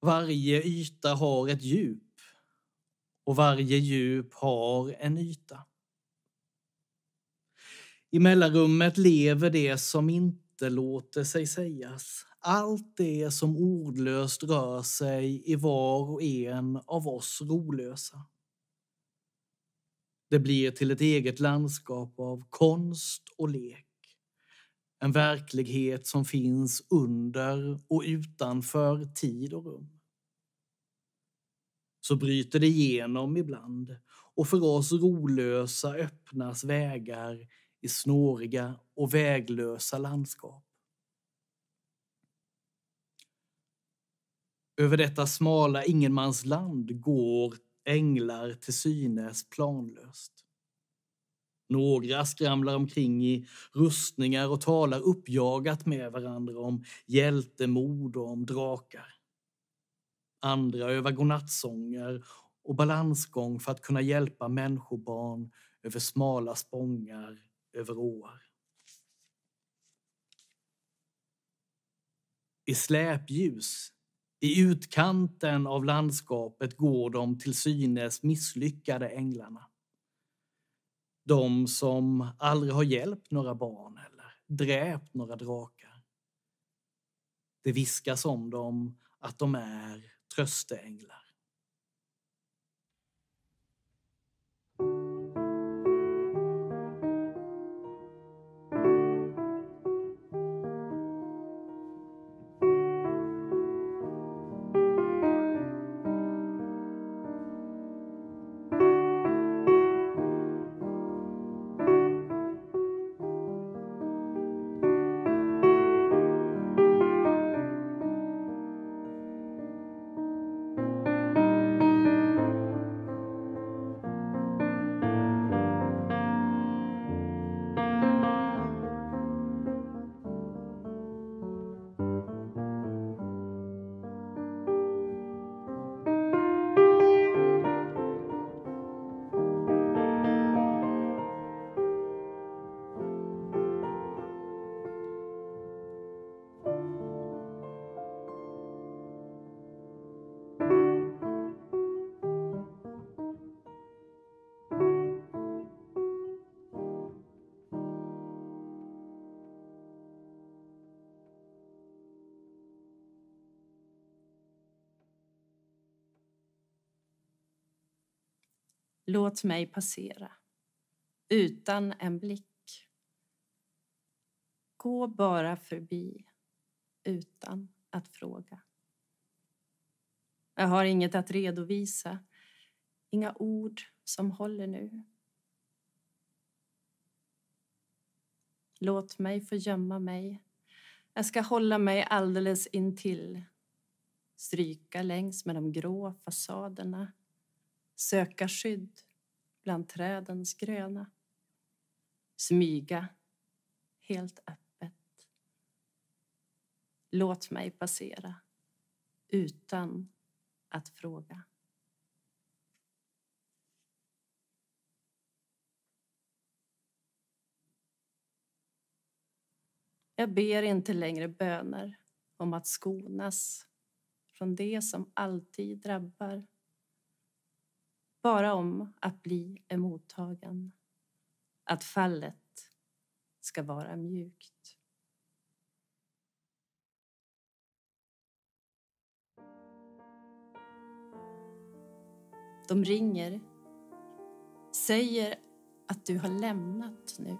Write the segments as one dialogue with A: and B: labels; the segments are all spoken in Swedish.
A: Varje yta har ett djup och varje djup har en yta. I mellanrummet lever det som inte låter sig sägas. Allt det som ordlöst rör sig i var och en av oss rolösa. Det blir till ett eget landskap av konst och lek. En verklighet som finns under och utanför tid och rum. Så bryter det igenom ibland och för oss rolösa öppnas vägar i snåriga och väglösa landskap. Över detta smala ingenmansland går änglar till synes planlöst. Några skramlar omkring i rustningar och talar uppjagat med varandra om hjältemod och om drakar. Andra övar godnattsånger och balansgång för att kunna hjälpa människobarn över smala spångar över åar. I släpljus, i utkanten av landskapet går de till synes misslyckade änglarna. De som aldrig har hjälpt några barn eller dräpt några drakar. Det viskas om dem att de är trösteänglar.
B: Låt mig passera utan en blick. Gå bara förbi utan att fråga. Jag har inget att redovisa, inga ord som håller nu. Låt mig få gömma mig. Jag ska hålla mig alldeles intill. Stryka längs med de grå fasaderna söka skydd bland trädens gröna. Smyga helt öppet. Låt mig passera utan att fråga. Jag ber inte längre böner om att skonas från det som alltid drabbar bara om att bli emottagen. Att fallet ska vara mjukt. De ringer, säger att du har lämnat nu.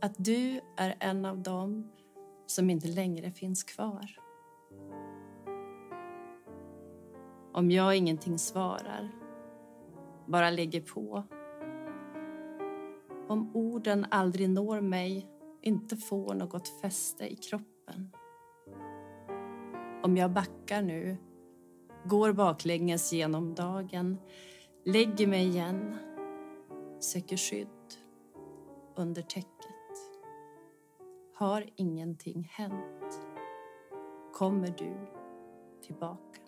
B: Att du är en av dem som inte längre finns kvar. Om jag ingenting svarar bara lägger på. Om orden aldrig når mig, inte får något fäste i kroppen. Om jag backar nu, går baklänges genom dagen, lägger mig igen, söker skydd under täcket. Har ingenting hänt kommer du tillbaka.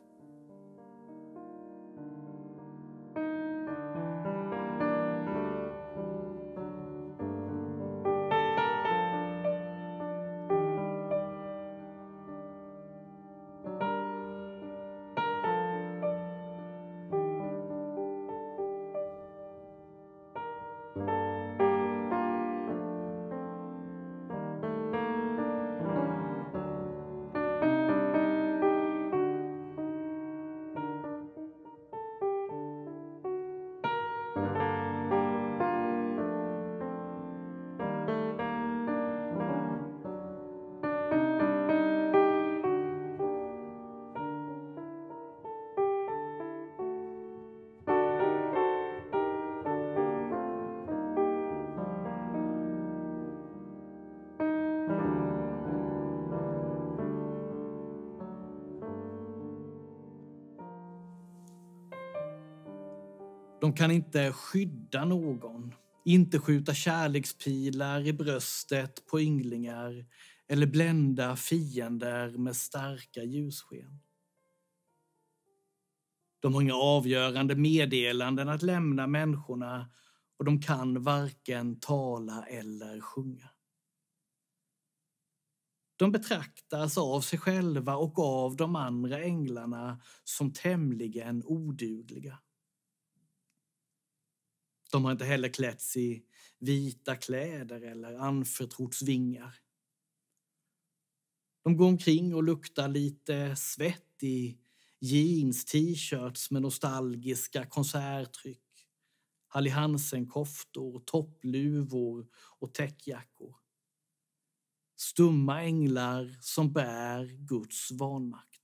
A: De kan inte skydda någon, inte skjuta kärlekspilar i bröstet på ynglingar eller blända fiender med starka ljussken. De har inga avgörande meddelanden att lämna människorna och de kan varken tala eller sjunga. De betraktas av sig själva och av de andra änglarna som tämligen odugliga. De har inte heller klätts i vita kläder eller anförtrotts vingar. De går omkring och luktar lite svett i jeans, t-shirts med nostalgiska konserttryck, Halli Hansen-koftor, toppluvor och täckjackor. Stumma änglar som bär Guds vanmakt.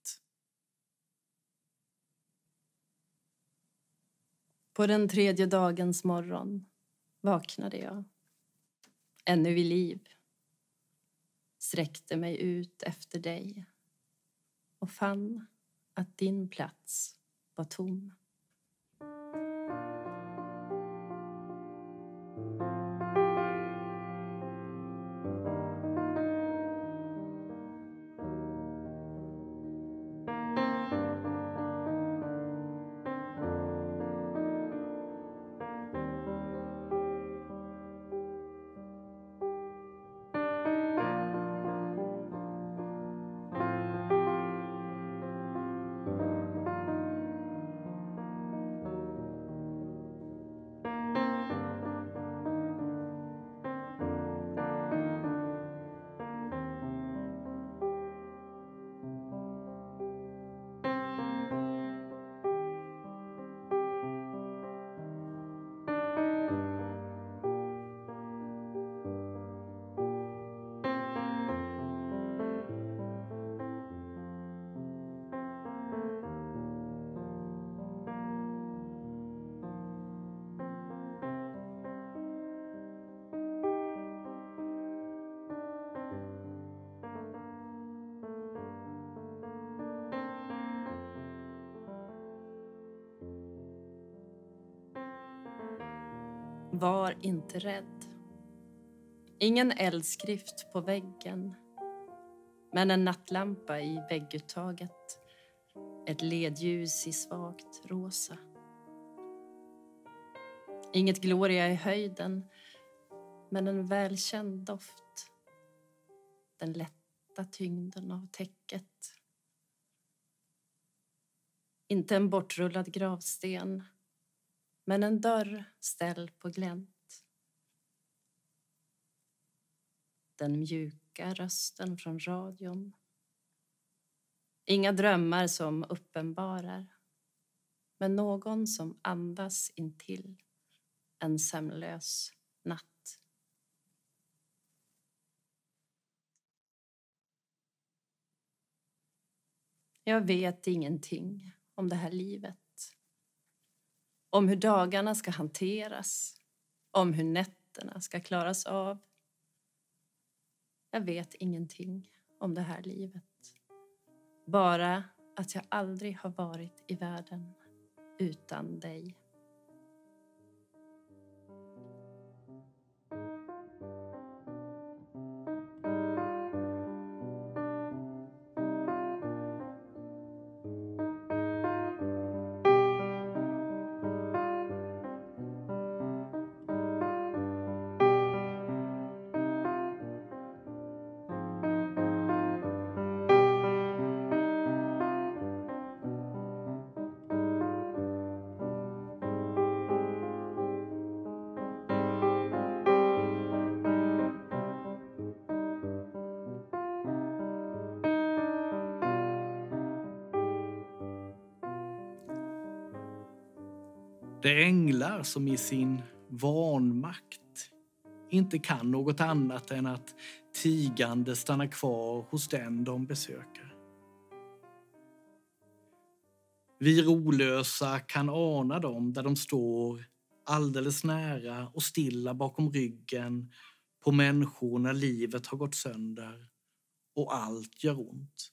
B: På den tredje dagens morgon vaknade jag, ännu vid liv, sträckte mig ut efter dig och fann att din plats var tom. Var inte rädd. Ingen eldskrift på väggen, men en nattlampa i vägguttaget. Ett ledljus i svagt rosa. Inget Gloria i höjden, men en välkänd doft. Den lätta tyngden av täcket. Inte en bortrullad gravsten men en dörr ställd på glänt. Den mjuka rösten från radion. Inga drömmar som uppenbarar men någon som andas intill en sömnlös natt. Jag vet ingenting om det här livet om hur dagarna ska hanteras, om hur nätterna ska klaras av. Jag vet ingenting om det här livet. Bara att jag aldrig har varit i världen utan dig.
A: Det är änglar som i sin vanmakt inte kan något annat än att tigande stanna kvar hos den de besöker. Vi rolösa kan ana dem där de står alldeles nära och stilla bakom ryggen på människor när livet har gått sönder och allt gör ont.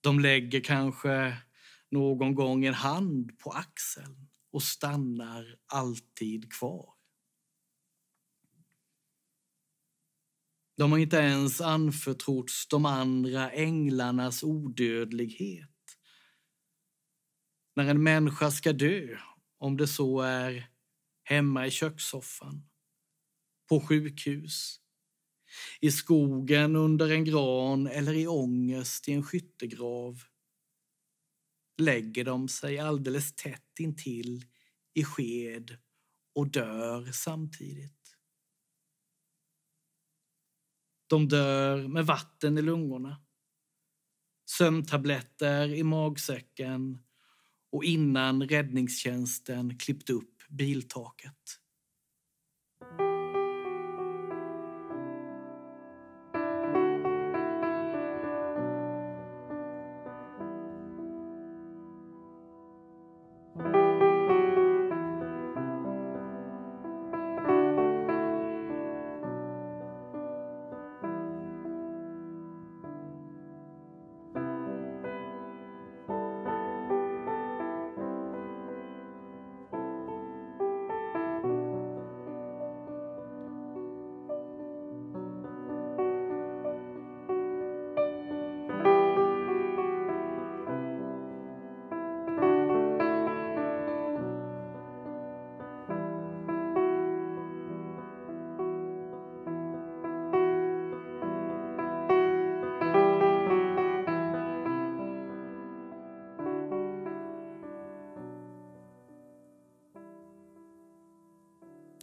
A: De lägger kanske någon gång en hand på axeln och stannar alltid kvar. De har inte ens anförtrotts de andra änglarnas odödlighet. När en människa ska dö, om det så är hemma i kökssoffan, på sjukhus, i skogen under en gran eller i ångest i en skyttegrav, lägger de sig alldeles tätt intill i sked och dör samtidigt. De dör med vatten i lungorna, sömntabletter i magsäcken och innan räddningstjänsten klippt upp biltaket.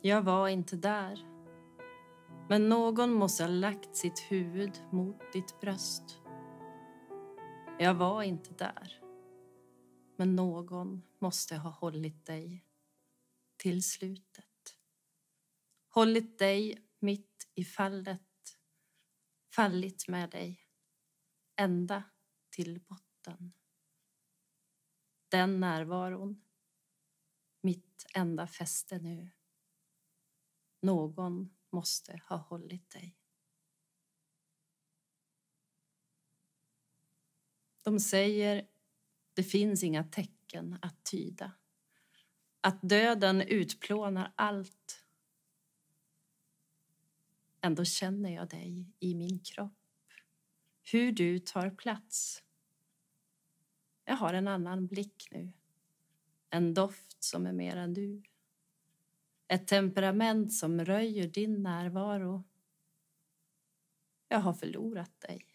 B: Jag var inte där. Men någon måste ha lagt sitt huvud mot ditt bröst. Jag var inte där. Men någon måste ha hållit dig till slutet. Hållit dig mitt i fallet. Fallit med dig ända till botten. Den närvaron, mitt enda fäste nu. Någon måste ha hållit dig. De säger det finns inga tecken att tyda. Att döden utplånar allt. Ändå känner jag dig i min kropp. Hur du tar plats. Jag har en annan blick nu. En doft som är mer än du. Ett temperament som röjer din närvaro. Jag har förlorat dig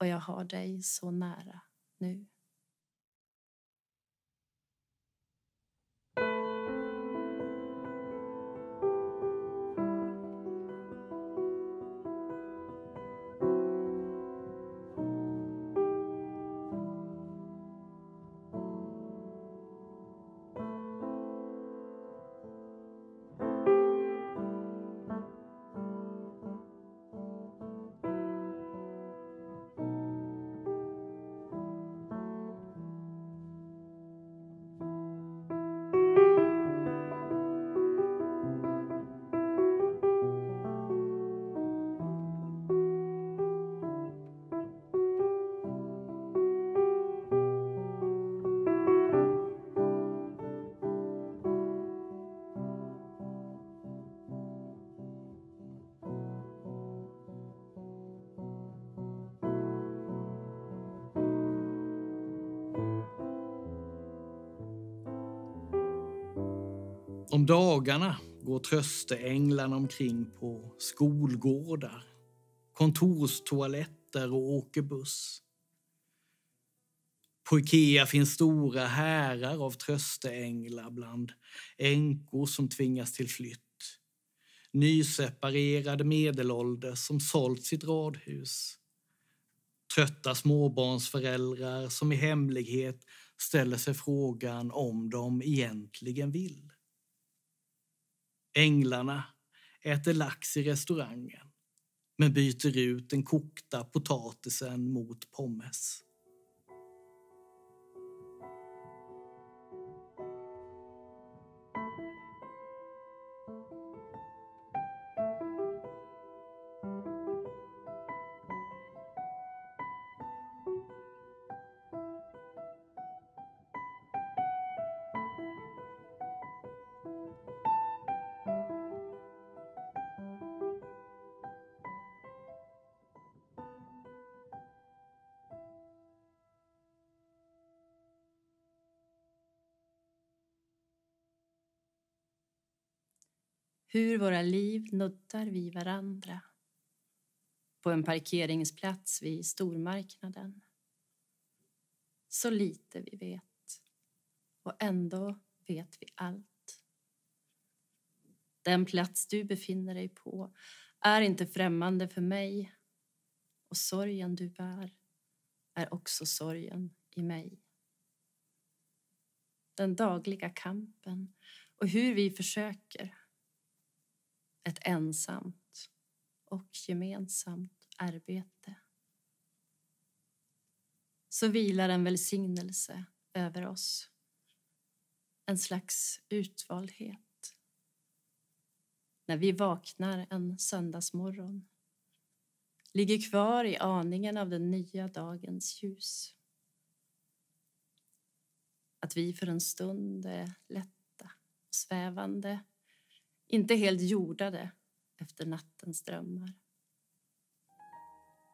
B: och jag har dig så nära nu.
A: Om dagarna går trösteänglarna omkring på skolgårdar, kontorstoaletter och åker buss. På Ikea finns stora härar av trösteänglar bland änkor som tvingas till flytt. Nyseparerade medelålders som sålt sitt radhus. Trötta småbarnsföräldrar som i hemlighet ställer sig frågan om de egentligen vill. Änglarna äter lax i restaurangen men byter ut den kokta potatisen mot pommes.
B: Hur våra liv nuddar vid varandra. På en parkeringsplats vid stormarknaden. Så lite vi vet. Och ändå vet vi allt. Den plats du befinner dig på är inte främmande för mig och sorgen du bär är också sorgen i mig. Den dagliga kampen och hur vi försöker ett ensamt och gemensamt arbete. Så vilar en välsignelse över oss. En slags utvaldhet. När vi vaknar en söndagsmorgon ligger kvar i aningen av den nya dagens ljus. Att vi för en stund är lätta och svävande inte helt jordade efter nattens drömmar.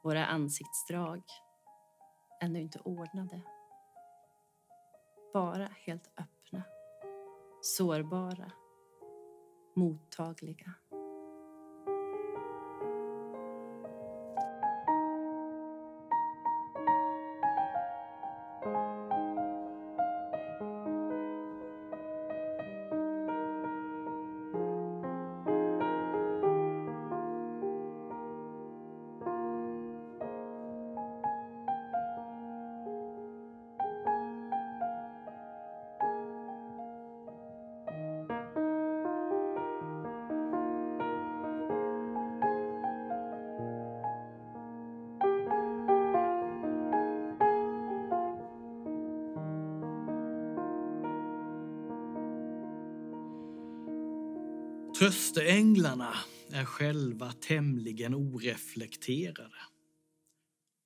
B: Våra ansiktsdrag ännu inte ordnade. Bara helt öppna, sårbara, mottagliga.
A: Trösteänglarna är själva tämligen oreflekterade.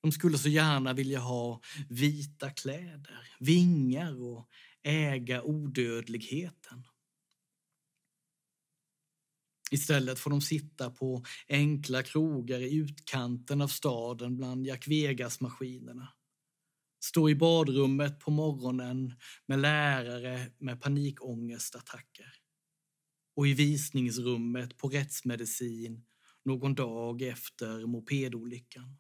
A: De skulle så gärna vilja ha vita kläder, vingar och äga odödligheten. Istället får de sitta på enkla krogar i utkanten av staden bland Jack Vegas-maskinerna. Stå i badrummet på morgonen med lärare med panikångestattacker och i visningsrummet på rättsmedicin någon dag efter mopedolyckan.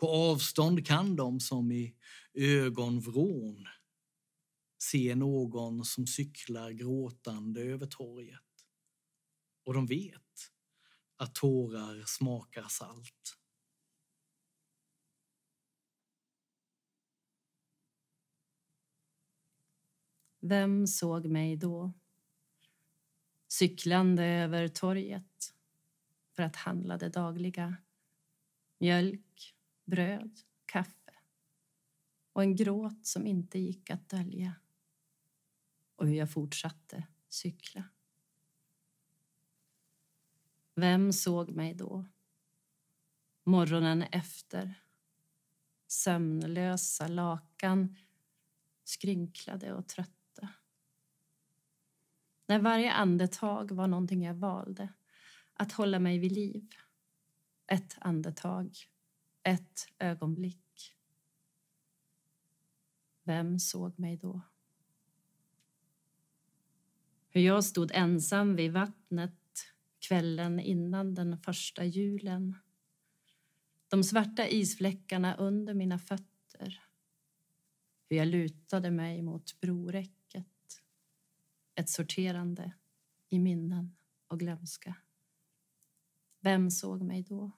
A: På avstånd kan de som i ögonvrån se någon som cyklar gråtande över torget. Och de vet att tårar smakar salt.
B: Vem såg mig då? Cyklande över torget för att handla det dagliga. Mjölk, bröd, kaffe och en gråt som inte gick att dölja. Och hur jag fortsatte cykla. Vem såg mig då? Morgonen efter. Sömnlösa lakan skrynklade och trötta när varje andetag var någonting jag valde. Att hålla mig vid liv. Ett andetag. Ett ögonblick. Vem såg mig då? Hur jag stod ensam vid vattnet kvällen innan den första julen. De svarta isfläckarna under mina fötter. Hur jag lutade mig mot broräcket ett sorterande i minnen och glömska. Vem såg mig då?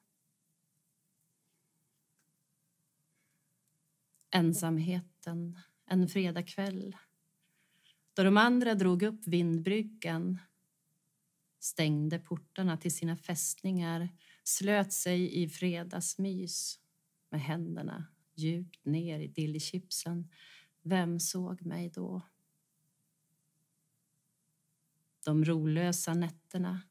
B: Ensamheten en fredagkväll då de andra drog upp vindbryggan stängde portarna till sina fästningar slöt sig i fredagsmys med händerna djupt ner i dillchipsen. Vem såg mig då? De rolösa nätterna.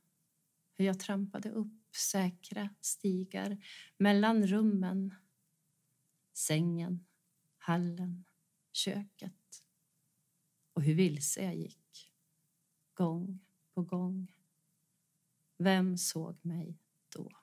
B: Hur jag trampade upp säkra stigar mellan rummen, sängen, hallen, köket och hur vilse jag gick, gång på gång. Vem såg mig då?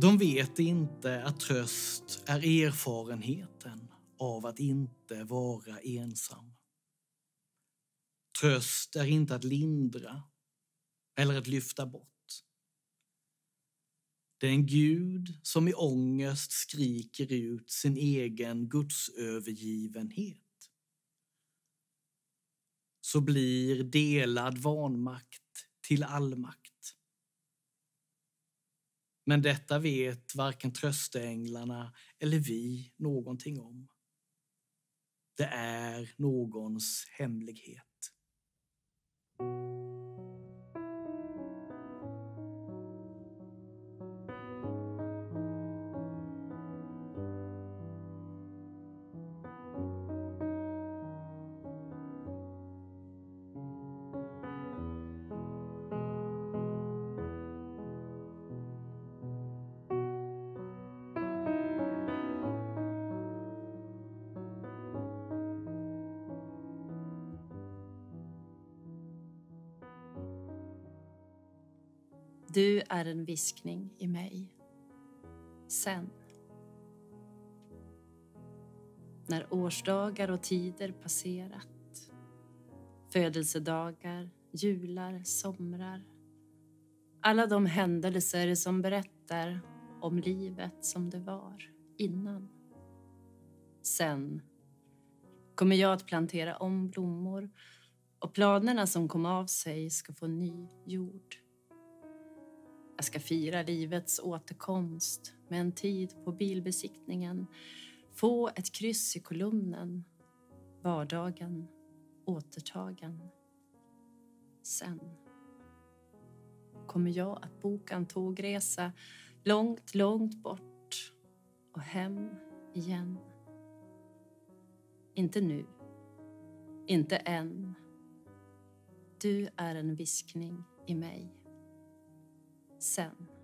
A: De vet inte att tröst är erfarenheten av att inte vara ensam. Tröst är inte att lindra eller att lyfta bort. Det är en Gud som i ångest skriker ut sin egen gudsövergivenhet. Så blir delad vanmakt till allmakt. Men detta vet varken trösteänglarna eller vi någonting om. Det är någons hemlighet.
B: Du är en viskning i mig. Sen. När årsdagar och tider passerat. Födelsedagar, jular, somrar. Alla de händelser som berättar om livet som det var innan. Sen kommer jag att plantera om blommor och planerna som kom av sig ska få ny jord. Jag ska fira livets återkomst med en tid på bilbesiktningen, få ett kryss i kolumnen, vardagen återtagen. Sen kommer jag att boka en tågresa långt, långt bort och hem igen. Inte nu, inte än. Du är en viskning i mig sen.